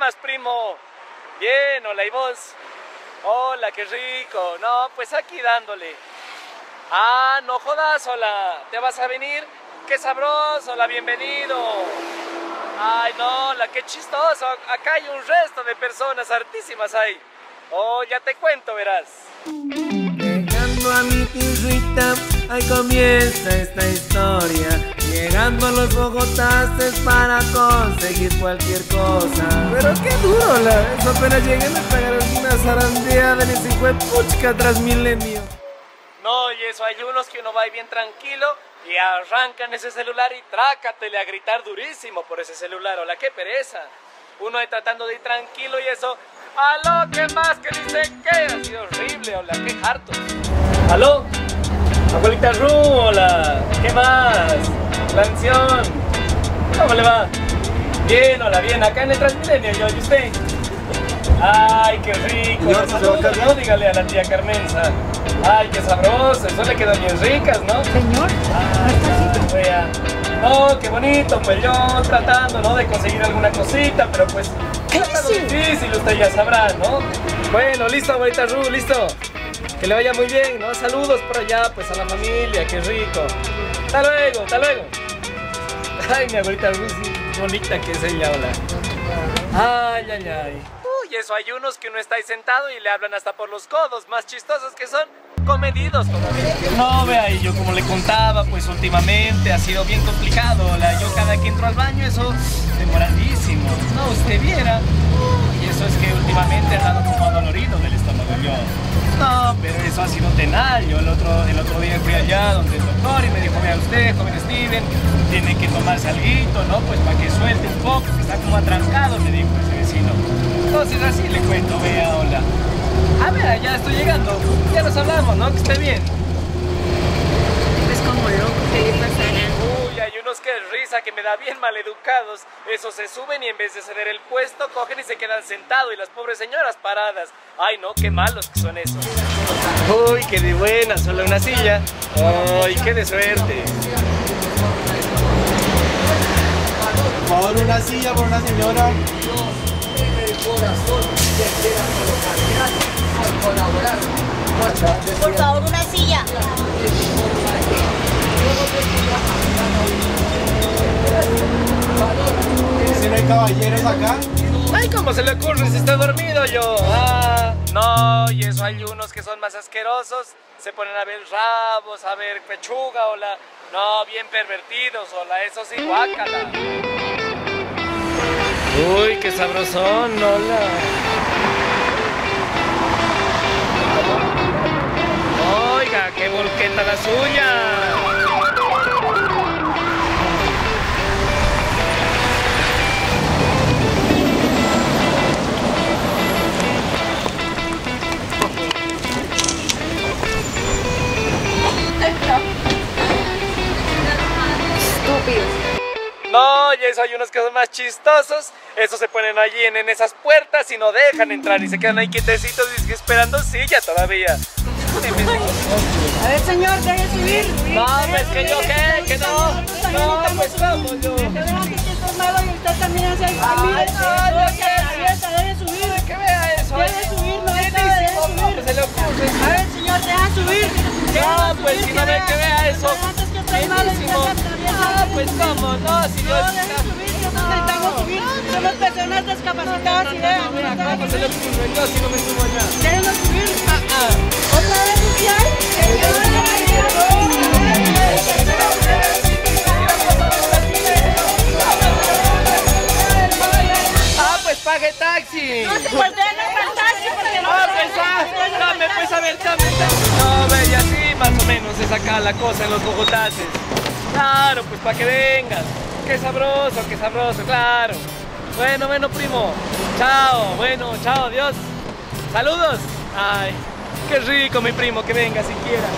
llamas, primo? Bien, hola, ¿y vos? Hola, qué rico. No, pues aquí dándole. Ah, no jodas, hola. ¿Te vas a venir? Qué sabroso, hola, bienvenido. Ay, no, la qué chistoso. Acá hay un resto de personas hartísimas ahí. Oh, ya te cuento, verás. A mi tierrita, ahí comienza esta historia. Llegando a los Bogotases para conseguir cualquier cosa. Pero qué duro, la. Eso apenas llegué me pegaron una zarandea de ese puchca tras milenio. No, y eso, hay unos que uno va ahí bien tranquilo y arrancan ese celular y trácatele a gritar durísimo por ese celular. Hola, qué pereza. Uno ahí tratando de ir tranquilo y eso. Aló, ¿qué más? ¿Qué dice qué? Ha sido horrible, hola, qué harto. Aló, abuelita Ru, hola, ¿qué más? La anción, ¿cómo le va? Bien, hola, bien, acá en el Transmilenio, yo, ¿y usted? Ay, qué rico. Dígale a la tía Carmenza. Ay, qué sabroso. Eso le quedan bien ricas, ¿no? Señor, Ay. No, qué bonito. Pues yo tratando, ¿no? De conseguir alguna cosita, pero pues. Es difícil, usted ya sabrá, ¿no? Bueno, listo, abuelita Ru, listo. Que le vaya muy bien, ¿no? Saludos por allá, pues a la familia, qué rico. Hasta luego, hasta luego. Ay, mi abuelita bonita que es ella, hola. Ay, ay, ay. Uy, eso hay unos que uno está ahí sentado y le hablan hasta por los codos, más chistosos que son comedidos todavía. No, vea, y yo como le contaba, pues últimamente ha sido bien complicado. La, yo cada que entro al baño, eso demoradísimo. No, usted viera. Eso es que últimamente he estado como dolorido del estómago yo. No, pero eso ha sido tenal. Yo el otro, el otro día fui allá donde el doctor y me dijo, vea usted, joven Steven, tiene que tomarse algo, ¿no? Pues para que suelte un poco, que está como atrancado, me dijo ese vecino. Entonces así le cuento, vea, hola. A ver, ya estoy llegando. Ya nos hablamos, ¿no? Que esté bien. es como loco que le pasara. Uy, hay unos que risa que me da bien maleducados. Esos se suben y en vez de ceder el puesto, cogen y se quedan sentados y las pobres señoras paradas. Ay, no, qué malos que son esos. Uy, qué de buena, solo una silla. Ay, qué de suerte. Por favor, una silla por una señora. Por favor, una silla. Acá. Ay, ¿cómo se le ocurre si está dormido yo? Ah, no, y eso hay unos que son más asquerosos. Se ponen a ver rabos, a ver pechuga, o la... No, bien pervertidos, o la... Eso sí, guácala. Uy, qué sabrosón, hola. Oiga, qué volqueta la suya. No, y eso hay unos que son más chistosos. Esos se ponen allí en, en esas puertas y no dejan entrar y se quedan ahí quietecitos y esperando silla todavía. A ver, señor, deje subir. No, pues que yo qué, que no. No, pues vamos yo. Que vean que esto es malo y usted también hace no, que deje subir. Que vea eso. Deje subir, no deje ¿Cómo subir. A ver, señor, deja subir. No, pues si no ve que cómo, no, si yo... No, subir, necesitamos subir. Somos personas discapacitadas y vean. Mira, ¿cómo se le ocurre? Yo si no me subo allá. Déjenos subir. Ah, ah. Otra vez, social. Ah, pues pague taxi. No se volteen los fantásticos porque no Ah, pues, ah, dame, pues, a ver, dame, dame. No, ve, y así más o menos es acá la cosa en los bogotases. Claro, pues para que vengas. Qué sabroso, qué sabroso, claro. Bueno, bueno, primo. Chao, bueno, chao, adiós. Saludos. Ay, qué rico, mi primo, que venga siquiera.